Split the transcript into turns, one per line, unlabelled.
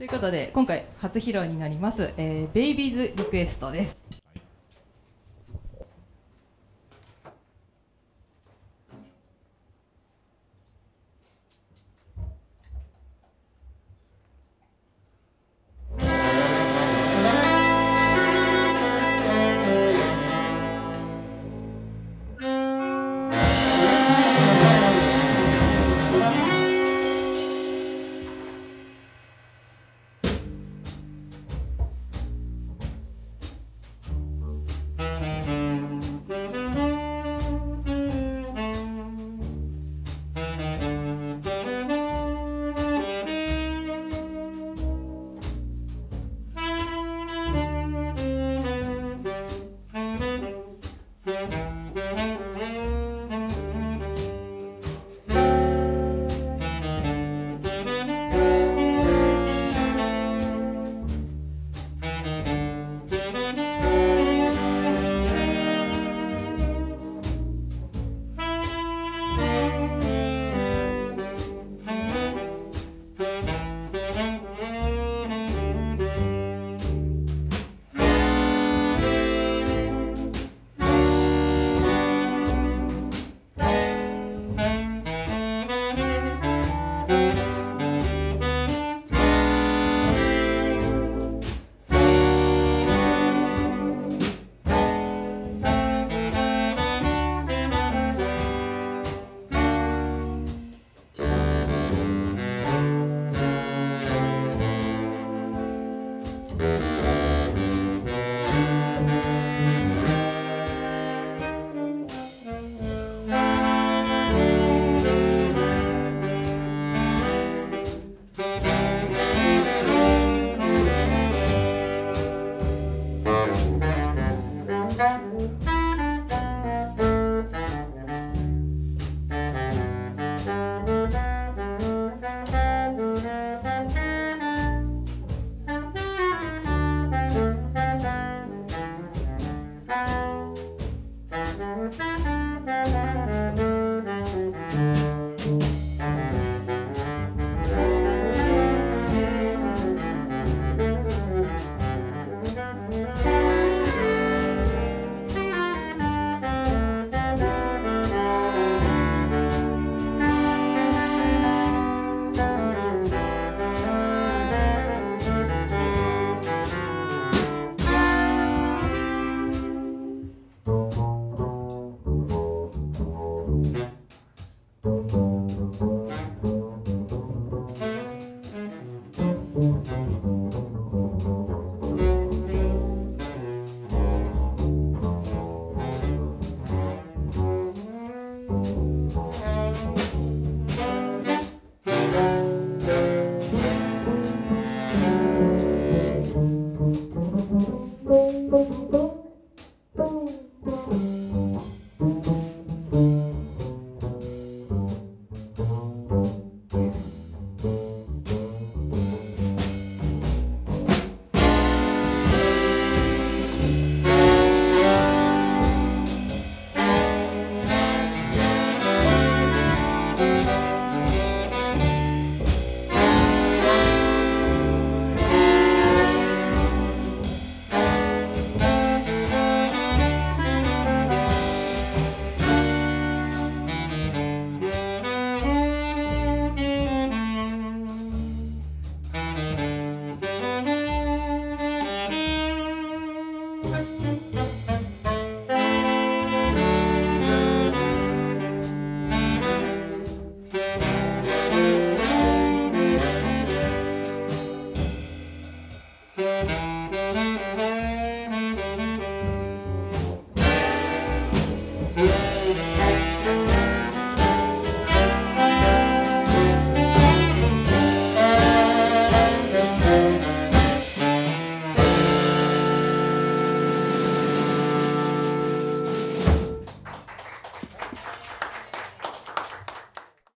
ということで今回初披露になります、えー、ベイビーズリクエストです「Mm-hmm. Música